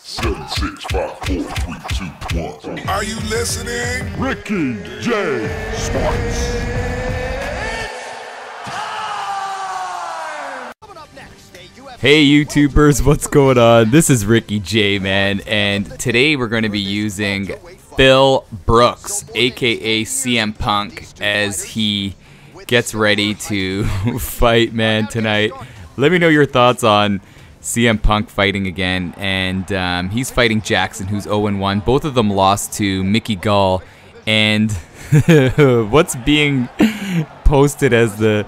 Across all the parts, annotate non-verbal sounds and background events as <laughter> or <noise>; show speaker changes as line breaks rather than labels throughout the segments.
Seven, six, five, four, three, two, one.
Are you listening?
Ricky J. Sports.
Hey YouTubers, what's going on? This is Ricky J, man, and today we're going to be using Phil Brooks, aka CM Punk, as he gets ready to <laughs> fight, man, tonight. Let me know your thoughts on CM Punk fighting again, and um, he's fighting Jackson, who's 0-1. Both of them lost to Mickey Gall, and <laughs> what's being posted as the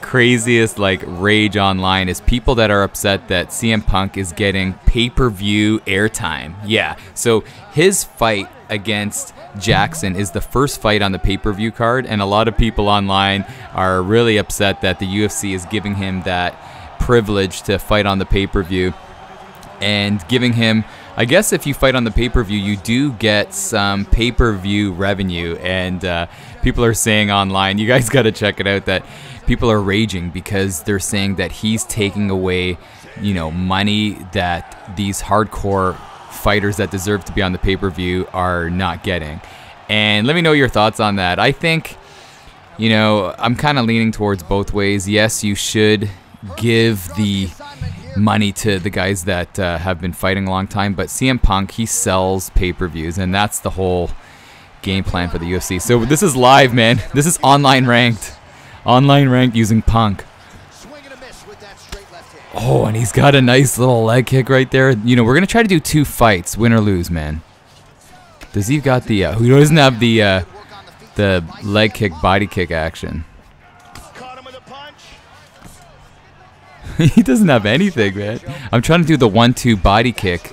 craziest like rage online is people that are upset that CM Punk is getting pay-per-view airtime. Yeah. So his fight against Jackson is the first fight on the pay-per-view card and a lot of people online are really upset that the UFC is giving him that privilege to fight on the pay-per-view and giving him I guess if you fight on the pay per view, you do get some pay per view revenue. And uh, people are saying online, you guys <laughs> got to check it out, that people are raging because they're saying that he's taking away, you know, money that these hardcore fighters that deserve to be on the pay per view are not getting. And let me know your thoughts on that. I think, you know, I'm kind of leaning towards both ways. Yes, you should give the money to the guys that uh, have been fighting a long time. But CM Punk, he sells pay per views, and that's the whole game plan for the UFC. So this is live, man. This is online ranked. Online ranked using Punk. Oh, and he's got a nice little leg kick right there. You know, we're going to try to do two fights, win or lose, man. Does he got the, uh, who doesn't have the, uh, the leg kick, body kick action? <laughs> he doesn't have anything, man. I'm trying to do the one-two body kick.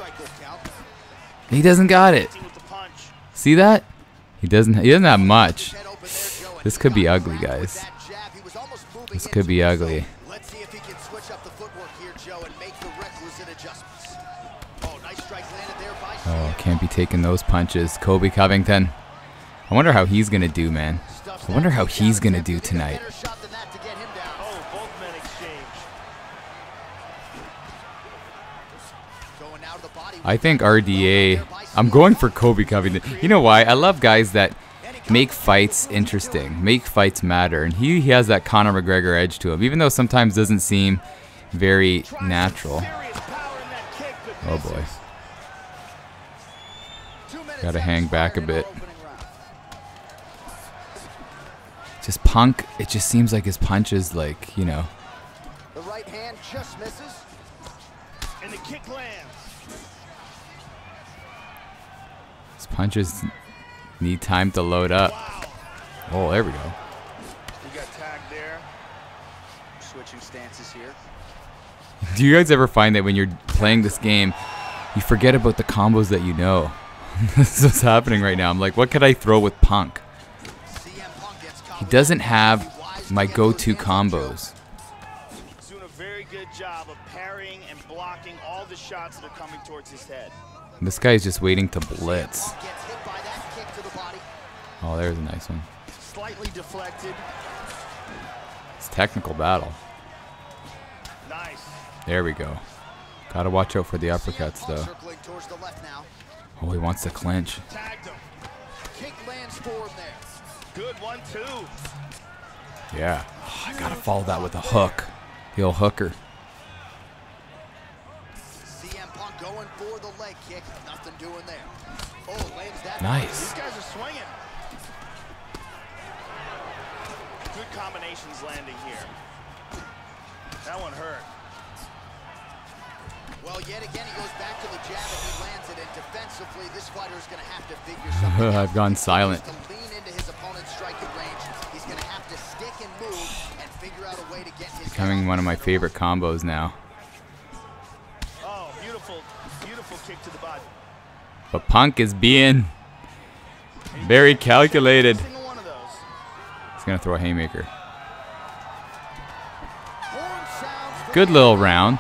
He doesn't got it. See that? He doesn't. He doesn't have much. This could be ugly, guys. This could be ugly. Oh, can't be taking those punches. Colby Covington. I wonder how he's gonna do, man. I wonder how he's gonna do tonight. I think RDA. I'm going for Colby Covington. You know why? I love guys that make fights interesting, make fights matter, and he, he has that Conor McGregor edge to him, even though sometimes doesn't seem very natural. Oh boy. Gotta hang back a bit. Just Punk, it just seems like his punches, like, you know. The right hand just misses. And the kick lands. His punches need time to load up. Oh, there we go.
You got tagged there. Switching stances here.
Do you guys ever find that when you're playing this game, you forget about the combos that you know? <laughs> this is what's happening right now. I'm like, what could I throw with Punk? He doesn't have my go-to combos.
Doing a very good job of parrying and blocking all the shots that are coming towards his head.
This guy's just waiting to blitz. Oh, there's a nice one.
Slightly deflected.
It's technical battle.
Nice.
There we go. Gotta watch out for the uppercuts, though. Oh, he wants to clinch.
Good one, two.
Yeah. Oh, I gotta follow that with a hook. The old hooker.
Going for the leg kick. Nothing doing there. Oh, lands that.
Nice.
These guys are swinging. Good combinations landing here. That one hurt. Well, yet again, he goes back to the jab and he lands it. And defensively, this fighter is going to have to figure something <laughs> out.
I've gone silent.
To lean into his opponent's striking range. He's going to have to stick and move and figure out a way to get his
Becoming one of my favorite combos now. But Punk is being very calculated.
Single one of those.
He's gonna throw a haymaker. Good little round.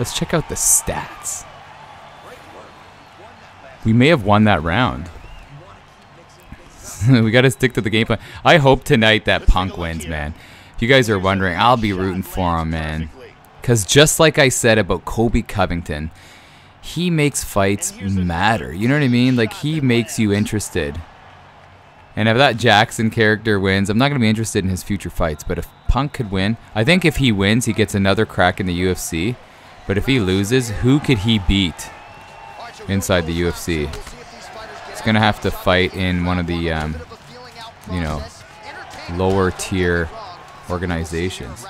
Let's check out the stats. We may have won that round. <laughs> we got to stick to the game plan. I hope tonight that Punk wins, man. If you guys are wondering, I'll be rooting for him, man. Because just like I said about Colby Covington, he makes fights matter. You know what I mean? Like he makes you interested. And if that Jackson character wins, I'm not going to be interested in his future fights. But if Punk could win, I think if he wins, he gets another crack in the UFC. But if he loses, who could he beat inside the UFC? He's going to have to fight in one of the, um, you know, lower tier organizations.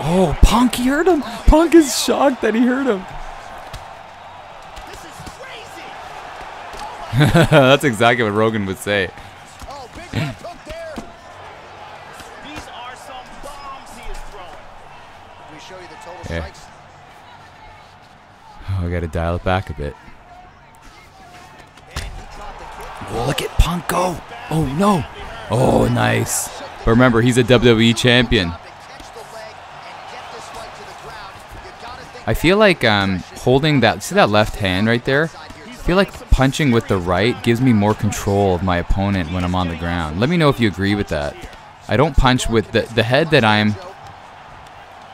Oh, Punk, he hurt him. Punk is shocked that he hurt him. <laughs> That's exactly what Rogan would say. Yeah. <laughs> Oh, I gotta dial it back a bit. Oh, look at Punk go. Oh, no. Oh, nice. But remember, he's a WWE champion. I feel like um, holding that, see that left hand right there? I feel like punching with the right gives me more control of my opponent when I'm on the ground. Let me know if you agree with that. I don't punch with the, the head that I'm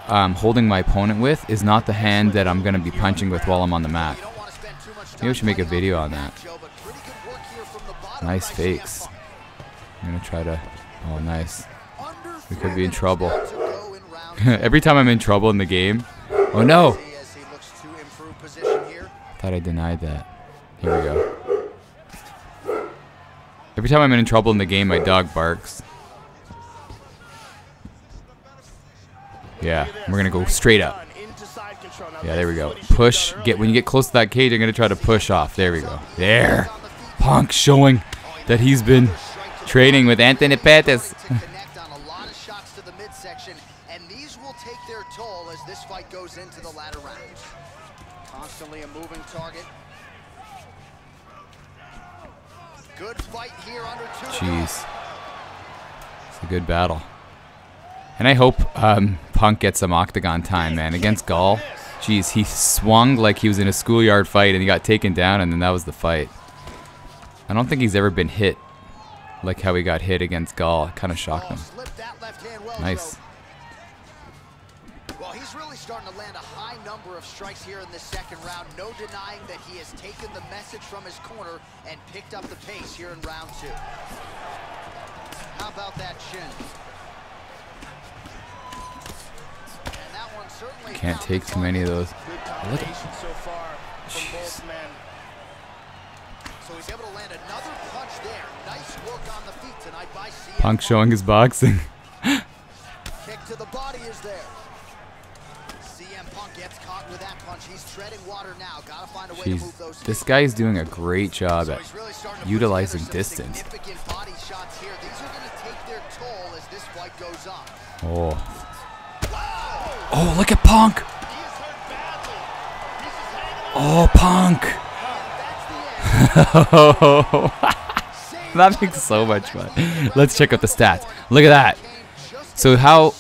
um, holding my opponent with is not the hand that I'm going to be punching with while I'm on the mat. Maybe I should make a video on that. Nice fakes. I'm going to try to... Oh, nice. We could be in trouble. <laughs> Every time I'm in trouble in the game... Oh, no! Thought I denied that. Here we go. Every time I'm in trouble in the game, my dog barks. Yeah, we're gonna go straight up. Yeah, there we go. Push. Get when you get close to that cage, you're gonna try to push off. There we go. There. Punk showing that he's been training with Anthony Pettis. <laughs>
Constantly a moving target. Good fight here under two.
Jeez. It's a good battle. And I hope um, Punk gets some octagon time, man. Against Gall, jeez, he swung like he was in a schoolyard fight and he got taken down, and then that was the fight. I don't think he's ever been hit like how he got hit against Gall. It kind of shocked him. Nice.
Of strikes here in the second round. No denying that he has taken the message from his corner and picked up the pace here in round two. How about that chin?
Can't take too many of those. Look at Jeez. Punk showing his boxing. <laughs>
Kick to the body is there. CM Punk gets caught with that punch. He's treading water now. Gotta find a way
Jeez.
to move those
This guy is doing a great job at utilizing distance. Oh. Oh, look at Punk. Oh, Punk. <laughs> that makes so much fun. Let's check out the stats. Look at that. So how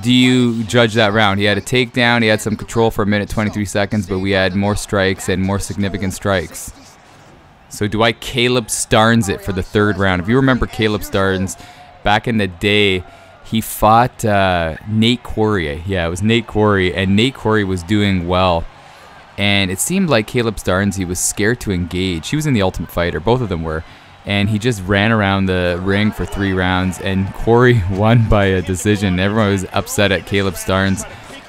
do you judge that round? He had a takedown. He had some control for a minute 23 seconds, but we had more strikes and more significant strikes. So do I Kalib Starnes it for the third round? If you remember Kalib Starnes, back in the day, he fought uh, Nate Quarry. Yeah, it was Nate Quarry, and Nate Quarry was doing well. And it seemed like Kalib Starnes, he was scared to engage. He was in the Ultimate Fighter, both of them were. And he just ran around the ring for three rounds, and Quarry <laughs> won by a decision. Everyone was upset at Kalib Starnes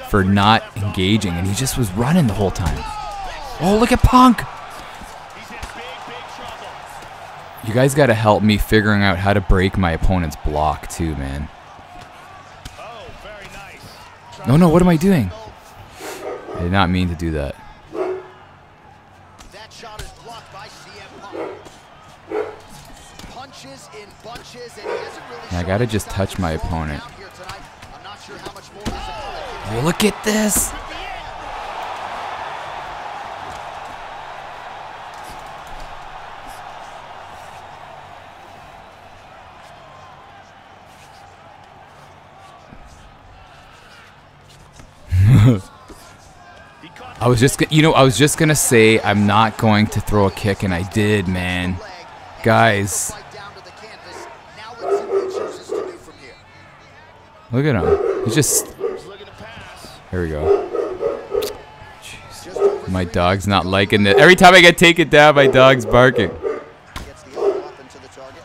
for not engaging, and he just was running the whole time. Oh, look at Punk! You guys got to help me figuring out how to break my opponent's block, too, man. Oh, very nice. No, no, what am I doing? I did not mean to do. That I gotta just touch my opponent. Oh, look at this! <laughs> I was just, you know, I was just gonna say I'm not going to throw a kick, and I did, man. Guys, Look at him. He's just.
He's looking to pass.
Here we go. Jeez. My dog's not liking this. Every time I get taken down, my dog's barking.
Gets the elbow up into the target.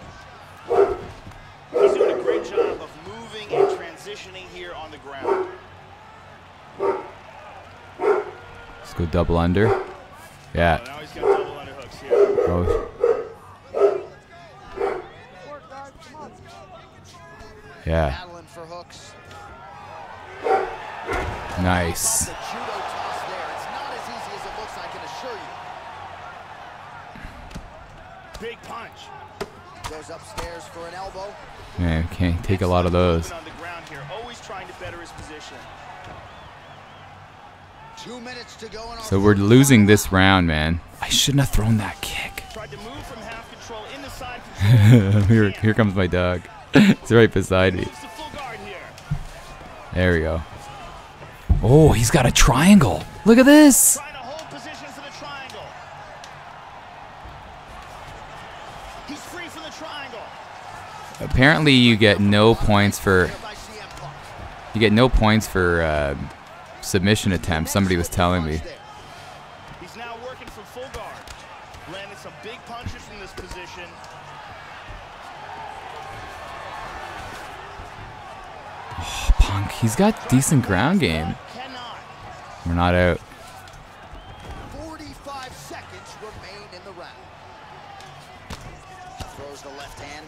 He's doing a great job of moving and transitioning here on the ground.
Let's go double under. Yeah.
Now he's got double underhooks here.
Oh. Yeah.
You.
Big punch.
Goes upstairs for an elbow.
Man, can't take a lot of those.
On the ground here, always trying to better his position.
Two minutes to go
So we're losing this round, man. I shouldn't have thrown that kick. <laughs>
Tried to move from half control into side <laughs>
here, here comes my dog. <laughs> it's right beside me.
Moves to full guard here.
There we go. Oh, he's got a triangle. Look at this.
Trying to hold positions in the triangle. He's free from the triangle.
Apparently, you get no points for
by CM Punk.
you get no points for uh, submission attempts. Somebody was telling me.
He's now working from full guard. Landing some big punches from this position.
Punk, he's got decent ground game.
Cannot.
We're not out.
45 seconds remain in the round. Throws the left hand.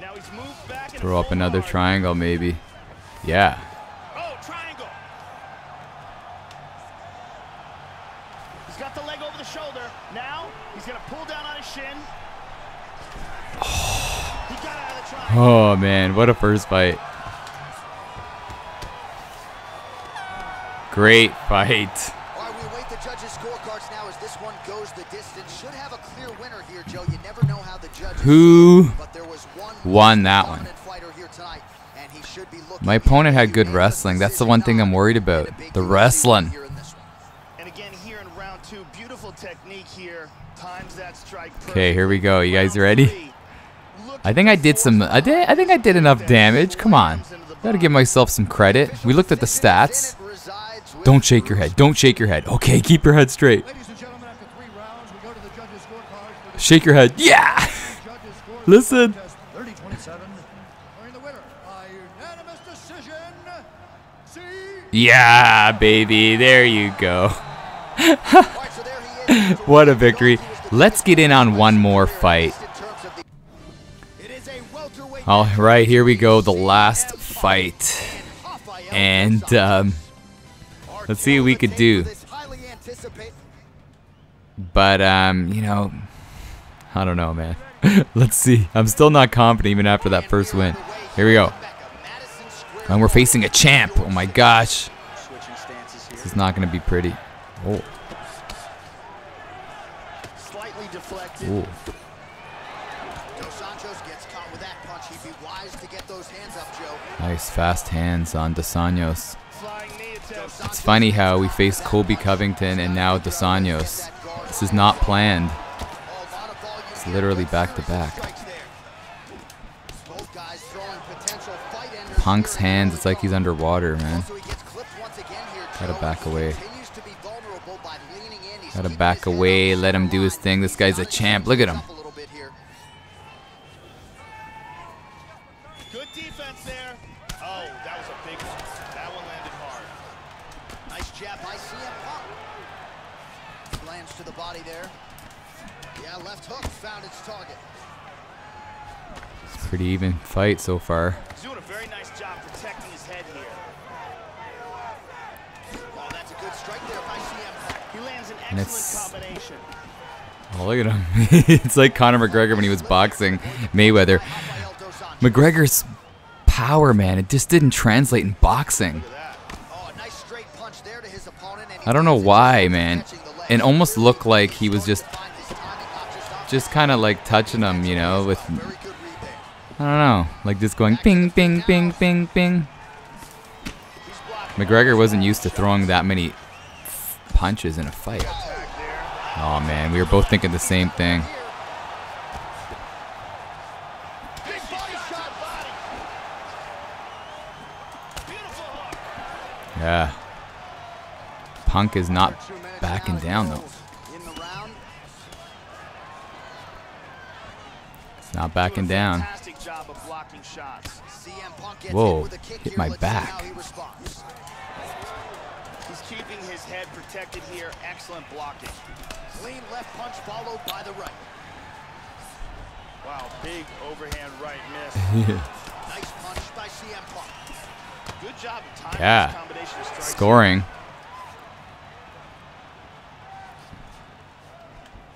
Now he's moved back into
Throw up another
guard.
triangle, maybe. Yeah.
Oh, triangle. He's got the leg over the shoulder. Now he's gonna pull down on his shin. <sighs> he got out of the triangle.
Oh man, what a first fight. Great fight.
All right, we await the judges' scorecards now as this one goes the distance. Should have a clear winner here, Joe. You never know how the judges.
Who
But there was one
won that one?
here tonight, and he should be looking
My opponent had good wrestling. That's the one thing I'm worried about. The wrestling.
here in this one.
And again, here in round two, beautiful technique here. Times that strike.
Okay, here we go. You guys ready? I think I did some I did I think I did enough damage. Come on. Gotta give myself some credit. We looked at the stats.
Then it resides with
Don't shake your head. Don't shake your head. Okay, keep your head straight.
Ladies and gentlemen, after three rounds, we go to the judges' scorecards for the
Shake your head. Yeah. <laughs> Listen.
30-27. Declaring the winner by unanimous decision.
Yeah, baby. There you go.
All right, so there he is. <laughs>
What a victory. Let's get in on one more fight.
In terms of the- It is a welterweight
All right, here we go. The last fight. And um, let's see what we could do.
This highly anticipated-
But um, you know, I don't know, man. <laughs> Let's see. I'm still not confident even after that first win. Here we go. And we're facing a champ. Oh my gosh.
Switching stances here.
This is not going to be pretty. Oh,
Slightly deflected.
ooh.
Dos Anjos gets caught with that punch. He'd be wise to get those hands up, Joe.
Nice fast hands on Dos Anjos. It's funny how we faced Colby Covington and now Dos Anjos. This is not planned.
It's
literally back to back. Punk's hands, it's like he's underwater, man. Gotta back away. Gotta back away, let him do his thing. This guy's a champ. Look at him.
Found its target.
Pretty even fight so far.
He's doing a very nice job protecting his head here.
Oh, that's a good strike there by CM
He lands an
And
excellent
it's-
combination.
Oh, look at him. <laughs> it's like Conor McGregor when he was boxing Mayweather.
Rafael Dos Anjos.
McGregor's power, man, it just didn't translate in boxing.
Oh, a nice straight punch there to his opponent. and he
I don't know why, man.
catching the leg.
It almost looked like he was just
just
kind of like touching them, you know, with I don't know, like just going ping, ping, ping, ping, ping. McGregor wasn't used to throwing that many punches in a fight. Oh man, we were both thinking the same thing. Yeah. Punk is not backing down though. Not backing down.
Job of blocking shots.
CM Punk gets
Whoa,
hit with a kick
hit my back.
He's keeping his head protected here. Excellent blocking.
Clean left punch followed by the right.
Wow, big overhand right miss. <laughs>
Nice punch by CM Punk.
Good job of timing
Yeah.
this combination of strikes.
Scoring.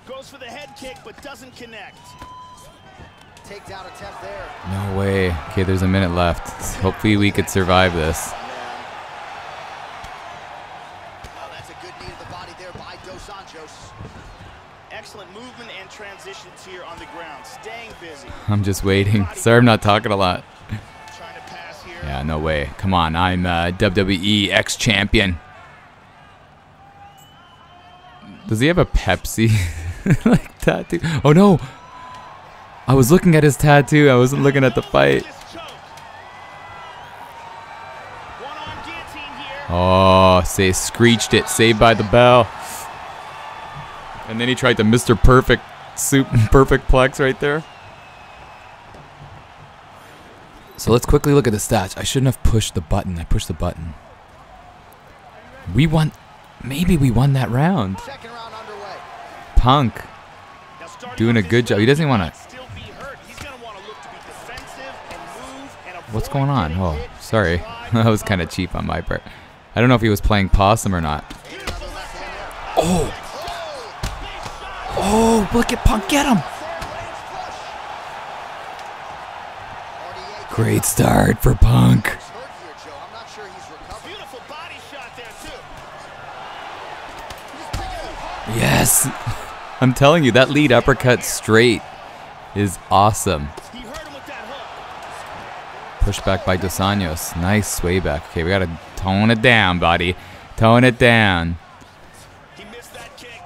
Goes for the head kick, but doesn't connect.
Takedown attempt there.
No way. Okay, there's a minute left. Hopefully we could survive this.
Oh, that's a good knee to the body there by Dos Anjos.
Excellent movement and transitions here on the ground. Staying busy.
I'm just waiting. <laughs> Sorry I'm not talking a lot.
Trying to pass here.
Yeah, no way. Come on, I'm uh, WWE ex-champion. Does he have a Pepsi <laughs> like tattoo? Oh no! I was looking at his tattoo. I wasn't looking at the fight.
Just choke. One-arm guillotine here.
Oh, say screeched it. Saved by the bell. And then he tried to Mr. Perfect soup <laughs> perfect plex right there. So let's quickly look at the stats. I shouldn't have pushed the button. I pushed the button. We won. Maybe we won that round.
Second round underway.
Punk. Doing a good job. He doesn't wanna-
Still
What's going on? Oh, sorry. <laughs> That was kind of cheap on my part. I don't know if he was playing possum or not.
Another left hand there.
Oh! Oh, look at Punk. Get him! Great start for Punk.
is hurt here, Joe. I'm not sure he's recovered.
Beautiful body shot there too.
Yes. <laughs> I'm telling you, that lead uppercut straight is awesome.
He hurt him with that
Pushed back by Dos Anjos. Nice sway back. Okay, we gotta tone it down, buddy. Tone it down.
He missed that kick.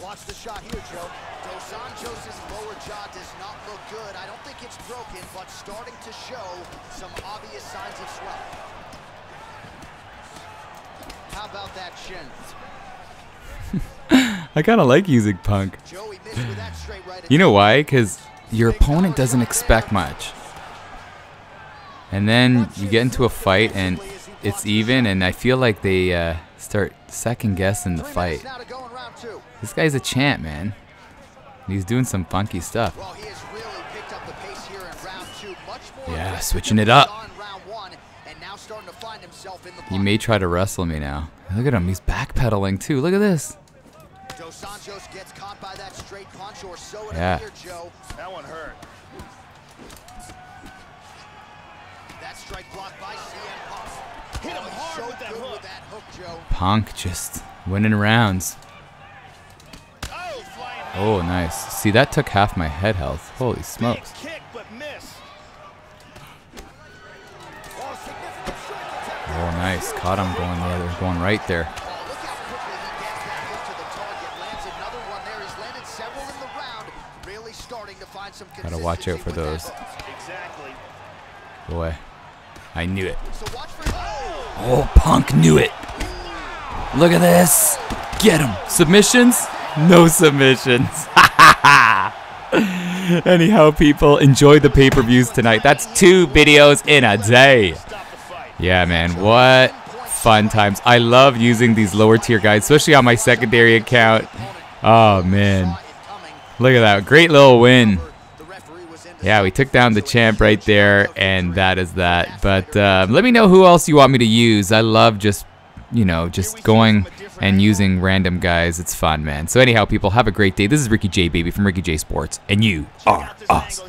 Watch the shot here, Joe. Dos Anjos' lower jaw does not look good. I don't think it's broken, but starting to show some obvious signs of swelling. How about that shin? <laughs>
I kind of like using Punk.
Joe, he missed with that straight right.
You know why? Because your opponent doesn't expect much. And then you get into a fight and it's even, and I feel like they uh, start second guessing the fight.
minutes now to go in round two.
This guy's a champ, man. He's doing some funky stuff.
Well, he has really picked up the pace here in round two. Much more
Yeah, switching it up.
saw in round one, and now starting to find himself in the
He may try to wrestle me now. Look at him. He's backpedaling too. Look at this.
Dos Anjos gets caught by that straight punch, or so it
Yeah.
appeared, Joe.
That one hurt.
That strike blocked by CM Punk.
Hit him
Oh, he's
hard
so
with that hook.
with that hook, Joe.
Punk just winning rounds.
Oh,
Oh, nice. See, that took half my head health. Holy smokes.
kick, but miss.
Oh, significant strike attempt.
Oh, nice. Caught him going the other, going right there.
Oh, look how quickly he gets that hook to the target. Lands another one there. He's landed several in the round. Really starting to find some
Gotta watch out for those.
Exactly.
Boy, I knew it.
So oh!
Punk knew it. Look at this. Get him. Submissions? No submissions. <laughs> Anyhow, people, enjoy the pay-per-views tonight. That's two videos in a day.
Stop the fight.
Yeah, man. What fun times. I love using these lower tier guys, especially on my secondary account. Oh, man. Look at that. Great little win. Yeah, we took down the champ right there, and that is that. But um, let me know who else you want me to use. I love just, you know, just going and using random guys. It's fun, man. So anyhow, people, have a great day. This is Ricky J, baby, from Ricky J Sports, and you are
angle